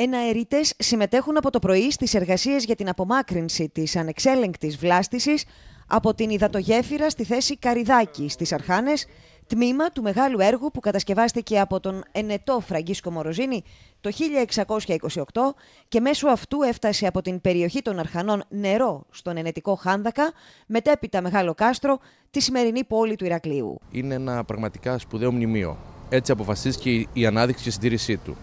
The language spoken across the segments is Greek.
Εναεριτέ συμμετέχουν από το πρωί στις εργασίες για την απομάκρυνση της ανεξέλεγκτης βλάστησης από την υδατογέφυρα στη θέση Καριδάκη στις Αρχάνες, τμήμα του μεγάλου έργου που κατασκευάστηκε από τον ενετό Φραγκίσκο Μοροζίνη το 1628 και μέσω αυτού έφτασε από την περιοχή των Αρχανών νερό στον ενετικό Χάνδακα, μετέπειτα Μεγάλο Κάστρο, τη σημερινή πόλη του Ηρακλείου. Είναι ένα πραγματικά σπουδαίο μνημείο. Έτσι αποφασίστηκε η ανάδειξη και συντήρησή του.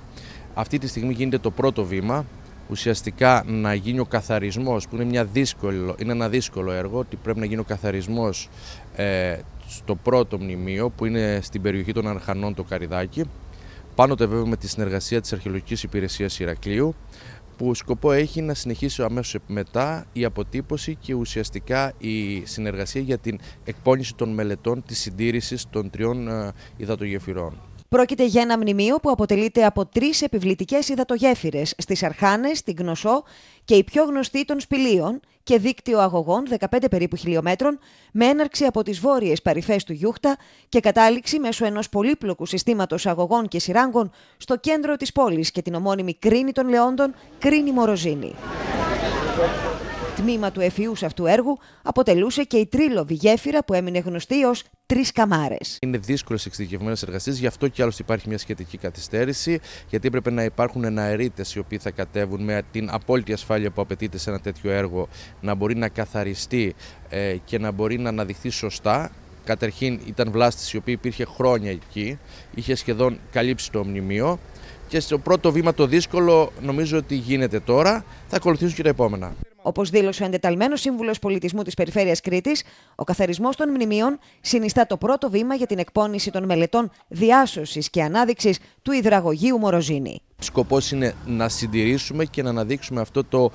Αυτή τη στιγμή γίνεται το πρώτο βήμα, ουσιαστικά να γίνει ο καθαρισμός, που είναι, μια δύσκολο, είναι ένα δύσκολο έργο, ότι πρέπει να γίνει ο καθαρισμός ε, στο πρώτο μνημείο, που είναι στην περιοχή των Αρχανών το Καριδάκι, πάνω το βέβαια με τη συνεργασία της Αρχαιολογικής Υπηρεσίας Ηρακλείου, που σκοπό έχει να συνεχίσει αμέσως μετά η αποτύπωση και ουσιαστικά η συνεργασία για την εκπόνηση των μελετών της συντήρησης των τριών ε, υδατογεφυρών. Πρόκειται για ένα μνημείο που αποτελείται από τρεις επιβλητικές υδατογέφυρες στις Αρχάνες, στην Γνωσό και η πιο γνωστή των Σπηλίων και δίκτυο αγωγών 15 περίπου χιλιόμετρων με έναρξη από τις βόρειες παρυφές του Γιούχτα και κατάληξη μέσω ενός πολύπλοκου συστήματος αγωγών και σειράγκων στο κέντρο της πόλης και την ομώνυμη Κρίνη των Λεόντων, Κρίνη Μοροζίνη. Τμήμα του εφιούς αυτού έργου αποτελούσε και η τρίλοβη γέφυρα που έμεινε γνωστή ως τρεις καμάρες. Είναι δύσκολες εξειδικευμένες εργασίες, γι' αυτό και άλλωστε υπάρχει μια σχετική καθυστέρηση, γιατί έπρεπε να υπάρχουν εναερίτες οι οποίοι θα κατέβουν με την απόλυτη ασφάλεια που απαιτείται σε ένα τέτοιο έργο να μπορεί να καθαριστεί ε, και να μπορεί να αναδειχθεί σωστά. Καταρχήν ήταν βλάστη η οποία υπήρχε χρόνια εκεί, είχε σχεδόν καλύψει το μνημείο και στο πρώτο βήμα το δύσκολο νομίζω ότι γίνεται τώρα, θα ακολουθήσουν και τα επόμενα. Όπως δήλωσε ο εντεταλμένος σύμβουλος πολιτισμού της Περιφέρειας Κρήτης, ο καθαρισμός των μνημείων συνιστά το πρώτο βήμα για την εκπόνηση των μελετών διάσωσης και ανάδειξης του υδραγωγείου Μοροζίνη. Σκοπός είναι να συντηρήσουμε και να αναδείξουμε αυτό το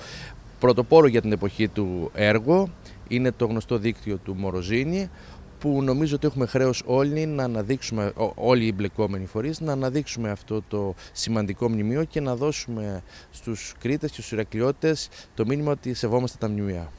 πρωτοπόρο για την εποχή του έργο. Είναι το γνωστό δίκτυο του Μοροζίνη, που νομίζω ότι έχουμε χρέος όλοι να αναδείξουμε, όλοι οι εμπλεκόμενοι φορείς, να αναδείξουμε αυτό το σημαντικό μνημείο και να δώσουμε στους Κρήτες και στους Ηρακλειώτες το μήνυμα ότι σεβόμαστε τα μνημεία.